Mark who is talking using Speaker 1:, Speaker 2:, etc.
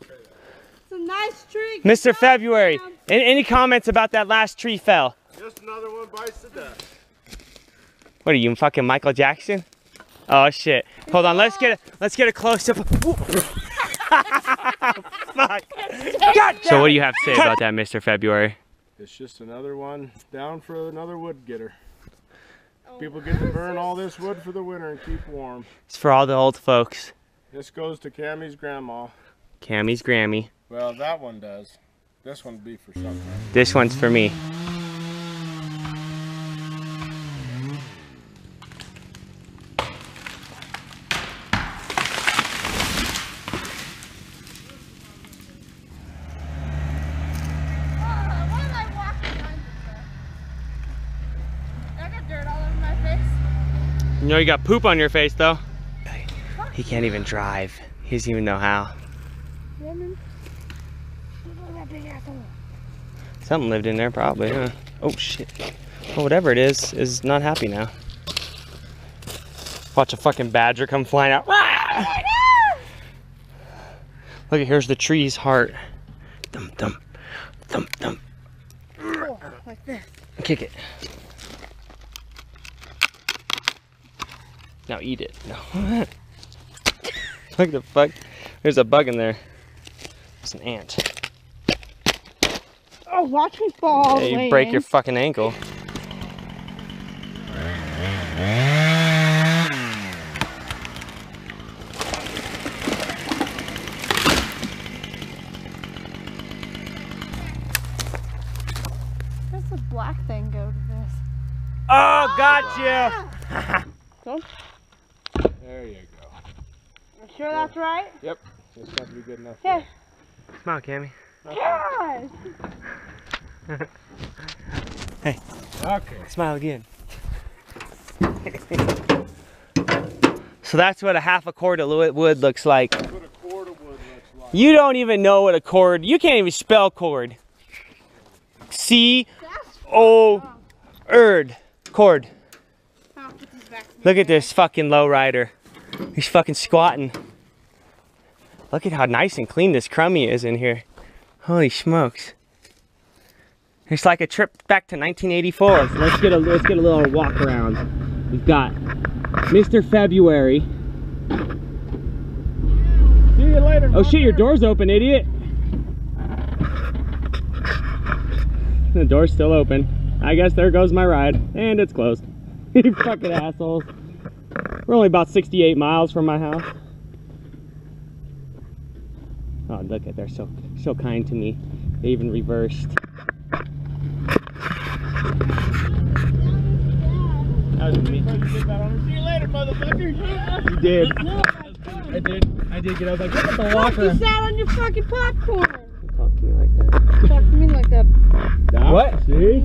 Speaker 1: It's a nice tree.
Speaker 2: Mr. February, any, any comments about that last tree fell?
Speaker 3: Just another one bites the dust.
Speaker 2: What are you, fucking Michael Jackson? Oh shit! Hold on, let's get a, let's get a close up. Fuck! So what do you have to say about that, Mr. February?
Speaker 3: It's just another one down for another wood getter. People get to burn all this wood for the winter and keep warm.
Speaker 2: It's for all the old folks.
Speaker 3: This goes to Cammy's grandma.
Speaker 2: Cammy's Grammy.
Speaker 3: Well, that one does. This one be for something.
Speaker 2: This one's for me.
Speaker 1: Oh, what am I walking on? I got dirt all over my face.
Speaker 2: You know you got poop on your face though. He can't even drive. He doesn't even know how. Something lived in there probably, huh? Oh shit. Well, whatever it is, is not happy now. Watch a fucking badger come flying out. Ah! Look at here's the tree's heart. Thump thump. Thump thump.
Speaker 1: Like this.
Speaker 2: Kick it. Now eat it. No. Look at the fuck. There's a bug in there. It's an ant.
Speaker 1: Oh, watch me fall.
Speaker 2: Yeah, you break your fucking ankle.
Speaker 1: Where's the black thing go to this?
Speaker 2: Oh, got
Speaker 1: Don't. Ah!
Speaker 3: There you go.
Speaker 1: You sure that's right?
Speaker 3: Yep. This must be good enough.
Speaker 1: Yeah.
Speaker 2: You. Smile, Cammy.
Speaker 1: God.
Speaker 3: Okay.
Speaker 2: Smile again. so that's what a half a cord of wood looks like.
Speaker 3: What a cord of wood looks like.
Speaker 2: You don't even know what a cord. You can't even spell cord. C
Speaker 1: That's
Speaker 2: O erd cord.
Speaker 1: I'll put these back.
Speaker 2: Look at this fucking lowrider. He's fucking squatting. Look at how nice and clean this crummy is in here. Holy smokes. It's like a trip back to 1984. Let's get a let's get a little walk around. We've got Mr. February.
Speaker 3: See you later.
Speaker 2: Oh shit, your door's open, idiot. The door's still open. I guess there goes my ride. And it's closed. you fucking assholes. We're only about 68 miles from my house. Oh, look at they're so so kind to me. They even reversed. That was me.
Speaker 3: See you later, motherfucker.
Speaker 2: You did.
Speaker 3: I did. I did get. I was like, what the walker?
Speaker 1: You sat on your fucking popcorn.
Speaker 2: Talk to me like that.
Speaker 1: Talk to me like that.
Speaker 2: What?
Speaker 3: See?